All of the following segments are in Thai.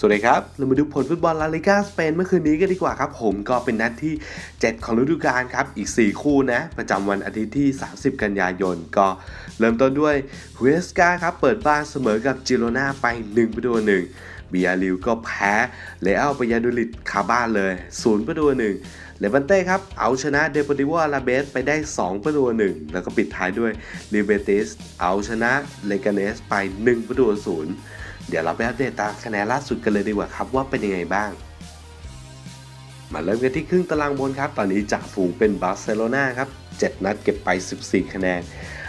สวัสดีครับ เรามาดูผลฟุตบอลลาลิกาสเปนเมื่อคืนนี้กันดีกว่าครับ ผมก็เป็นนัดที่ 7 ของฤดูกาลครับ อีก 4 คู่นะ ประจำวันอาทิตย์ที่ 30 กันยายน ก็เริ่มต้นด้วยเวสกาครับ เปิดบ้านเสมอกับจิโรนาไป1ประตูหนึ่งเบียริวก็แพ้เลอัลปยาดูลิดคาบ้านเลย0ประตูหนึ่งเลวันเต้ครับ เอาชนะเดปติวอาราเบสไปได้ 2 ประตูหนึ่งแล้วก็ปิดท้ายด้วยลิเบติสเอาชนะเลกาเนสไป 1 ประตูศูนย์ เดี๋ยวเราไปอัปเดตตามคะแนนล่าสุดกันเลยดีกว่าครับว่าเป็นยังไงบ้าง มาเริ่มกันที่ครึ่งตารางบนครับ ตอนนี้จ่าฝูงเป็นบาร์เซโลนาครับ 7 นัดเก็บไป 14 คะแนน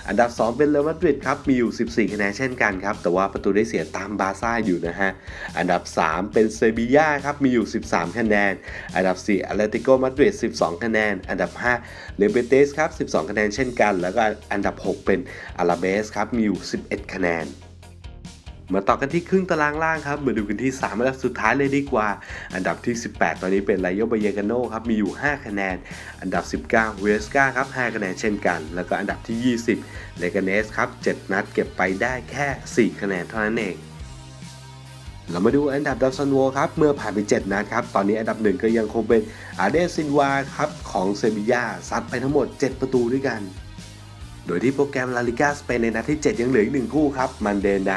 อันดับ 2 เป็นเรอัลมาดริดครับ มีอยู่ 14 คะแนนเช่นกันครับ แต่ว่าประตูได้เสียตามบาซ่าอยู่นะฮะ อันดับ 3 เป็นเซบีย่าครับ มีอยู่ 13 คะแนน อันดับ 4อตเลติโกมาดริด 12 คะแนน อันดับ 5 เรอัลเบติสครับ 12 คะแนนเช่นกัน แล้วก็อันดับ 6 เป็นอลาเบสครับ มีอยู่ 11 คะแนน มาต่อกันที่ครึ่งตารางล่างครับ มาดูกันที่ 3 อันดับสุดท้ายเลยดีกว่า อันดับที่ 18 ตอนนี้เป็นราโยบาเยกาโนครับ มีอยู่ 5 คะแนน อันดับ 19 เวสกาครับ 5 คะแนนเช่นกัน แล้วก็อันดับที่ 20 เลกาเนสครับ 7 นัดเก็บไปได้แค่ 4 คะแนนเท่านั้นเองเรามาดูอันดับดาวซัลโวครับ เมื่อผ่านไป 7 นัดครับ ตอนนี้อันดับหนึ่งก็ยังคงเป็นอันเดรซิลวาครับของเซบียาซัดไปทั้งหมด 7 ประตูด้วยกัน โดยที่โปรแกรมลาลิกาสเปนในนัดที่ 7 ยังเหลืออีกหนึ่งคู่ครับ Monday Night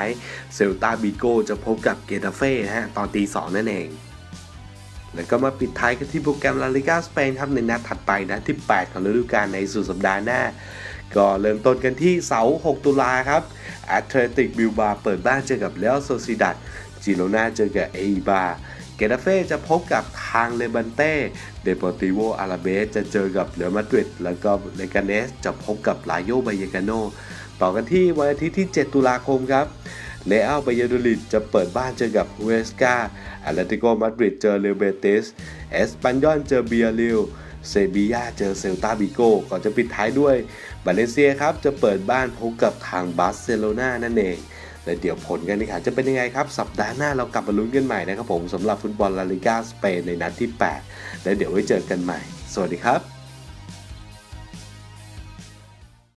เซลตาบิโกจะพบกับเกตาเฟ่นะฮะตอนตี2นั่นเอง แล้วก็มาปิดท้ายกันที่โปรแกรมลาลิกาสเปนครับในนัดถัดไปนัดที่ 8 ของฤดูกาลในสุดสัปดาห์หน้า ก็เริ่มต้นกันที่เสาร์6ตุลาครับแอตเลติกบิลบาเปิดบ้านเจอกับเรอัลโซเซียดัดจิโรนาเจอกับเออิบา เกตาเฟ่จะพบกับทางเลบันเต้เดปอร์ติโบอลาเบสจะเจอกับเรอัลมาดริดแล้วก็เลกาเนสจะพบกับราโยบาเยกาโนต่อกันที่วันอาทิตย์ที่ 7 ตุลาคมครับเรอัลบายาโดลิดจะเปิดบ้านเจอกับอูเอสกาแอตเลติโกมาดริดเจอเรอัลเบติสเอสปันยอนเจอบียาร์เรอัลเซบียาเจอเซลตาบิโกก่อนจะปิดท้ายด้วยบาเลนเซียครับจะเปิดบ้านพบกับทางบาร์เซโลนานั่นเอง และเดี๋ยวผลกันนะครับจะเป็นยังไงครับ สัปดาห์หน้าเรากลับมาลุ้นกันใหม่นะครับผมสำหรับฟุตบอลลาลิกาสเปนในนัดที่ 8 และเดี๋ยวไว้เจอกันใหม่ สวัสดีครับ